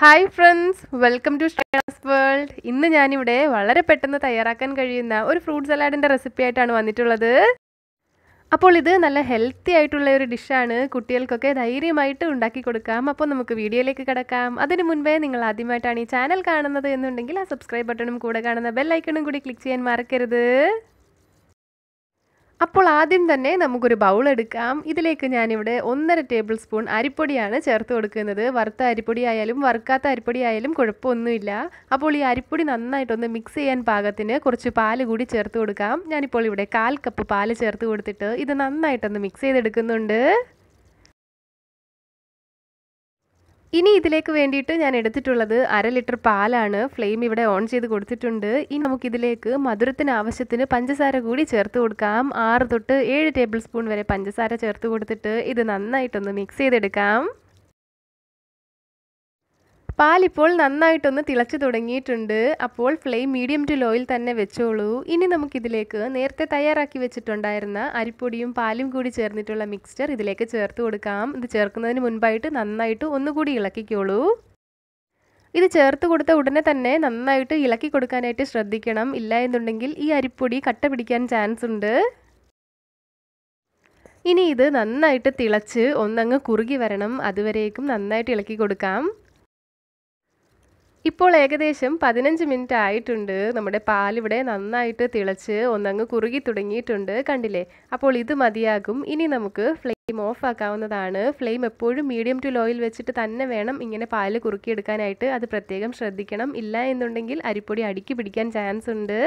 Hi friends welcome to Shreena's world ഇന്ന് ഞാനിവിടെ വളരെ പെട്ടെന്ന് തയ്യാറാക്കാൻ കഴിയുന്ന ഒരു ഫ്രൂട്ട് സലാഡിന്റെ റെസിപ്പി ആയിട്ടാണ് വന്നിട്ടുള്ളത്. അപ്പോൾ ഇത് നല്ല ഹെൽത്തി ആയിട്ടുള്ള ഒരു ഡിഷാണ് കുട്ടികൾക്കൊക്കെ ധൈര്യമായിട്ട് ഉണ്ടാക്കി കൊടുക്കാം. അപ്പോൾ നമുക്ക് വീഡിയോയിലേക്ക് കിടക്കാം. അതിനു മുൻപേ നിങ്ങൾ ആദ്യമായിട്ടാണ് ഈ ചാനൽ കാണുന്നത് എന്നുണ്ടെങ്കിൽ ആ സബ്സ്ക്രൈബ് ബട്ടണും കൂടെ കാണുന്ന ബെൽ ഐക്കണും കൂടി ക്ലിക്ക് ചെയ്യാൻ മറക്കരുത്. അപ്പോൾ ആദ്യം തന്നെ നമുക്കൊരു ബൗൾ എടുക്കാം. ഇതിലേക്ക് ഞാനിവിടെ ഒന്നര ടേബിൾ സ്പൂൺ അരിപ്പൊടിയാണ് ചേർത്ത് കൊടുക്കുന്നത്. വറുത്ത അരിപ്പൊടി ആയാലും വറുക്കാത്ത അരിപ്പൊടി ആയാലും കുഴപ്പമൊന്നുമില്ല. അപ്പോൾ ഈ അരിപ്പൊടി നന്നായിട്ടൊന്ന് മിക്സ് ചെയ്യാൻ പാകത്തിന് കുറച്ച് പാൽ കൂടി ചേർത്ത് കൊടുക്കാം. ഞാനിപ്പോൾ ഇവിടെ കാൽ കപ്പ് പാൽ ചേർത്ത് കൊടുത്തിട്ട് ഇത് നന്നായിട്ടൊന്ന് മിക്സ് ചെയ്തെടുക്കുന്നുണ്ട്. ഇനി ഇതിലേക്ക് വേണ്ടിയിട്ട് ഞാൻ എടുത്തിട്ടുള്ളത് അര ലിറ്റർ പാലാണ്. ഫ്ലെയിം ഇവിടെ ഓൺ ചെയ്ത് കൊടുത്തിട്ടുണ്ട്. ഇനി നമുക്കിതിലേക്ക് മധുരത്തിന് ആവശ്യത്തിന് പഞ്ചസാര കൂടി ചേർത്ത് കൊടുക്കാം. ആറ് തൊട്ട് ഏഴ് ടേബിൾ സ്പൂൺ വരെ പഞ്ചസാര ചേർത്ത് കൊടുത്തിട്ട് ഇത് നന്നായിട്ടൊന്ന് മിക്സ് ചെയ്തെടുക്കാം. പാലിപ്പോൾ നന്നായിട്ടൊന്ന് തിളച്ചു തുടങ്ങിയിട്ടുണ്ട്. അപ്പോൾ ഫ്ലെയിം മീഡിയം ടു ലോയിൽ തന്നെ വെച്ചോളൂ. ഇനി നമുക്കിതിലേക്ക് നേരത്തെ തയ്യാറാക്കി വെച്ചിട്ടുണ്ടായിരുന്ന അരിപ്പൊടിയും പാലും കൂടി ചേർന്നിട്ടുള്ള മിക്സ്ചർ ഇതിലേക്ക് ചേർത്ത് കൊടുക്കാം. ഇത് ചേർക്കുന്നതിന് മുൻപായിട്ട് നന്നായിട്ട് ഒന്നുകൂടി ഇളക്കിക്കോളൂ. ഇത് ചേർത്ത് കൊടുത്ത ഉടനെ തന്നെ നന്നായിട്ട് ഇളക്കി കൊടുക്കാനായിട്ട് ശ്രദ്ധിക്കണം. ഇല്ല എന്നുണ്ടെങ്കിൽ ഈ അരിപ്പൊടി കട്ട പിടിക്കാൻ ചാൻസ് ഉണ്ട്. ഇനി ഇത് നന്നായിട്ട് തിളച്ച് ഒന്നങ്ങ് കുറുകി വരണം. അതുവരേക്കും നന്നായിട്ട് ഇളക്കി കൊടുക്കാം. ഇപ്പോൾ ഏകദേശം പതിനഞ്ച് മിനിറ്റ് ആയിട്ടുണ്ട്. നമ്മുടെ പാലിവിടെ നന്നായിട്ട് തിളച്ച് ഒന്നങ്ങ് കുറുകി തുടങ്ങിയിട്ടുണ്ട് കണ്ടില്ലേ? അപ്പോൾ ഇത് മതിയാകും. ഇനി നമുക്ക് ഫ്ലെയിം ഓഫ് ആക്കാവുന്നതാണ്. ഫ്ലെയിം എപ്പോഴും മീഡിയം ടു ലോയിൽ വെച്ചിട്ട് തന്നെ വേണം ഇങ്ങനെ പാൽ കുറുക്കിയെടുക്കാനായിട്ട്. അത് പ്രത്യേകം ശ്രദ്ധിക്കണം. ഇല്ല എന്നുണ്ടെങ്കിൽ അരിപ്പൊടി അടുക്കി പിടിക്കാൻ ചാൻസ് ഉണ്ട്.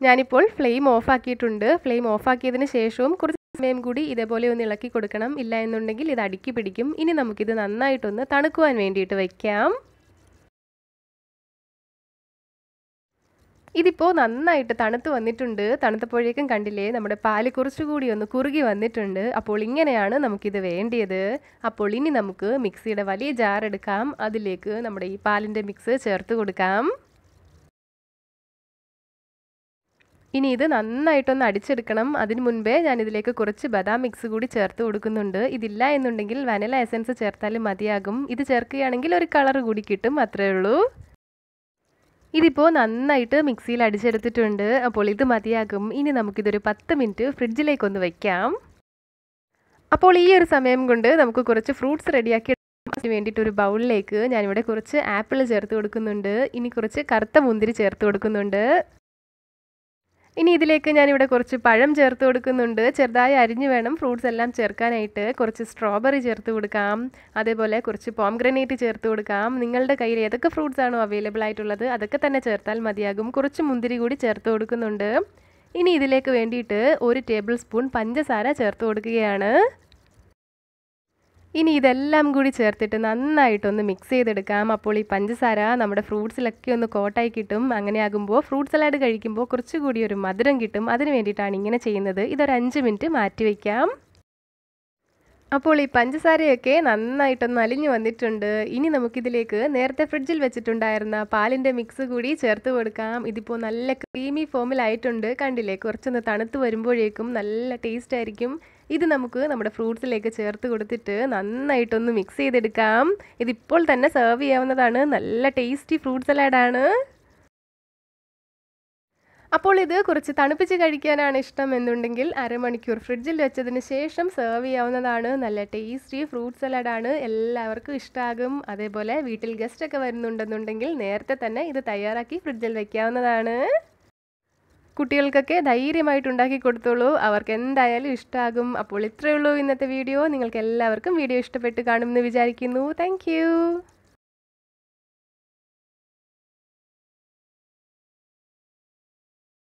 ഞാനിപ്പോൾ ഫ്ലെയിം ഓഫ് ആക്കിയിട്ടുണ്ട്. ഫ്ലെയിം ഓഫ് ആക്കിയതിന് ശേഷവും കുറച്ച് സമയം കൂടി ഇതേപോലെ ഒന്ന് ഇളക്കി കൊടുക്കണം. ഇല്ല എന്നുണ്ടെങ്കിൽ ഇത് അടുക്കി പിടിക്കും. ഇനി നമുക്കിത് നന്നായിട്ടൊന്ന് തണുക്കുവാൻ വേണ്ടിയിട്ട് വയ്ക്കാം ഇതിപ്പോൾ നന്നായിട്ട് തണുത്ത് വന്നിട്ടുണ്ട്. തണുത്തപ്പോഴേക്കും കണ്ടില്ലേ നമ്മുടെ പാൽ കുറച്ചുകൂടി ഒന്ന് കുറുകി വന്നിട്ടുണ്ട്. അപ്പോൾ ഇങ്ങനെയാണ് നമുക്കിത് വേണ്ടിയത്. അപ്പോൾ ഇനി നമുക്ക് മിക്സിയുടെ വലിയ ജാർ എടുക്കാം. അതിലേക്ക് നമ്മുടെ ഈ പാലിന്റെ മിക്സ് ചേർത്ത് കൊടുക്കാം. ഇനി ഇത് നന്നായിട്ടൊന്ന് അടിച്ചെടുക്കണം. അതിന് മുൻപേ ഞാൻ ഇതിലേക്ക് കുറച്ച് ബദാം മിക്സ് കൂടി ചേർത്ത് കൊടുക്കുന്നുണ്ട്. ഇതില്ല എന്നുണ്ടെങ്കിൽ വനില എസൻസ് ചേർത്താലും മതിയാകും. ഇത് ചേർക്കുകയാണെങ്കിൽ ഒരു കളർ കൂടി കിട്ടും. അത്രയേ ഉള്ളൂ. ഇതിപ്പോൾ നന്നായിട്ട് മിക്സിയിൽ അടിച്ചെടുത്തിട്ടുണ്ട്. അപ്പോൾ ഇത് മതിയാകും. ഇനി നമുക്കിതൊരു പത്ത് മിനിറ്റ് ഫ്രിഡ്ജിലേക്കൊന്ന് വയ്ക്കാം അപ്പോൾ ഈ ഒരു സമയം കൊണ്ട് നമുക്ക് കുറച്ച് ഫ്രൂട്ട്സ് റെഡിയാക്കി അതിന് വേണ്ടിയിട്ട് ഒരു ബൗളിലേക്ക് ഞാനിവിടെ കുറച്ച് ആപ്പിൾ ചേർത്ത് കൊടുക്കുന്നുണ്ട്. ഇനി കുറച്ച് കറുത്ത മുന്തിരി ചേർത്ത് കൊടുക്കുന്നുണ്ട്. ഇനി ഇതിലേക്ക് ഞാനിവിടെ കുറച്ച് പഴം ചേർത്ത് കൊടുക്കുന്നുണ്ട്. ചെറുതായി അരിഞ്ഞ് വേണം. ഫ്രൂട്ട്സ് എല്ലാം ചേർക്കാനായിട്ട് കുറച്ച് സ്ട്രോബെറി ചേർത്ത് കൊടുക്കാം. അതേപോലെ കുറച്ച് പോംഗ്രനേറ്റ് ചേർത്ത് കൊടുക്കാം. നിങ്ങളുടെ കയ്യിൽ ഏതൊക്കെ ഫ്രൂട്ട്സ് ആണോ അവൈലബിൾ ആയിട്ടുള്ളത് അതൊക്കെ തന്നെ ചേർത്താൽ മതിയാകും. കുറച്ച് മുന്തിരി കൂടി ചേർത്ത് കൊടുക്കുന്നുണ്ട്. ഇനി ഇതിലേക്ക് വേണ്ടിയിട്ട് ഒരു ടേബിൾ സ്പൂൺ പഞ്ചസാര ചേർത്ത് കൊടുക്കുകയാണ്. ഇനി ഇതെല്ലാം കൂടി ചേർത്തിട്ട് നന്നായിട്ടൊന്ന് മിക്സ് ചെയ്തെടുക്കാം. അപ്പോൾ ഈ പഞ്ചസാര നമ്മുടെ ഫ്രൂട്ട്സിലൊക്കെ ഒന്ന് കോട്ടായി കിട്ടും. അങ്ങനെ ആകുമ്പോൾ ഫ്രൂട്ട് സലാഡ് കഴിക്കുമ്പോൾ കുറച്ചുകൂടി ഒരു മധുരം കിട്ടും. അതിന് വേണ്ടിയിട്ടാണ് ഇങ്ങനെ ചെയ്യുന്നത്. ഇതൊരു അഞ്ച് മിനിറ്റ് മാറ്റി വയ്ക്കാം. അപ്പോൾ ഈ പഞ്ചസാരയൊക്കെ നന്നായിട്ടൊന്ന് അലിഞ്ഞു വന്നിട്ടുണ്ട്. ഇനി നമുക്കിതിലേക്ക് നേരത്തെ ഫ്രിഡ്ജിൽ വെച്ചിട്ടുണ്ടായിരുന്ന പാലിന്റെ മിക്സ് കൂടി ചേർത്ത് കൊടുക്കാം. ഇതിപ്പോൾ നല്ല ക്രീമി ഫോമിലായിട്ടുണ്ട്. കണ്ടില്ലേ? കുറച്ചൊന്ന് തണുത്ത് വരുമ്പോഴേക്കും നല്ല ടേസ്റ്റ് ആയിരിക്കും. ഇത് നമുക്ക് നമ്മുടെ ഫ്രൂട്ട്സിലേക്ക് ചേർത്ത് കൊടുത്തിട്ട് നന്നായിട്ടൊന്ന് മിക്സ് ചെയ്തെടുക്കാം. ഇതിപ്പോൾ തന്നെ സെർവ് ചെയ്യാവുന്നതാണ്. നല്ല ടേസ്റ്റി ഫ്രൂട്ട് സലാഡാണ് അപ്പോൾ ഇത് കുറച്ച് തണുപ്പിച്ച് കഴിക്കാനാണ് ഇഷ്ടം എന്നുണ്ടെങ്കിൽ അരമണിക്കൂർ ഫ്രിഡ്ജിൽ വെച്ചതിന് ശേഷം സെർവ് ചെയ്യാവുന്നതാണ്. നല്ല ടേസ്റ്റി ഫ്രൂട്ട് സലാഡാണ് എല്ലാവർക്കും ഇഷ്ടമാകും അതേപോലെ വീട്ടിൽ ഗസ്റ്റ് ഒക്കെ വരുന്നുണ്ടെന്നുണ്ടെങ്കിൽ നേരത്തെ തന്നെ ഇത് തയ്യാറാക്കി ഫ്രിഡ്ജിൽ വെക്കാവുന്നതാണ്. കുട്ടികൾക്കൊക്കെ ധൈര്യമായിട്ട് ഉണ്ടാക്കി കൊടുത്തോളൂ. അവർക്ക് എന്തായാലും ഇഷ്ടമാകും അപ്പോൾ ഇത്രയേ ഉള്ളൂ ഇന്നത്തെ വീഡിയോ. നിങ്ങൾക്ക് എല്ലാവർക്കും വീഡിയോ ഇഷ്ടപ്പെട്ട് കാണുമെന്ന് വിചാരിക്കുന്നു. താങ്ക്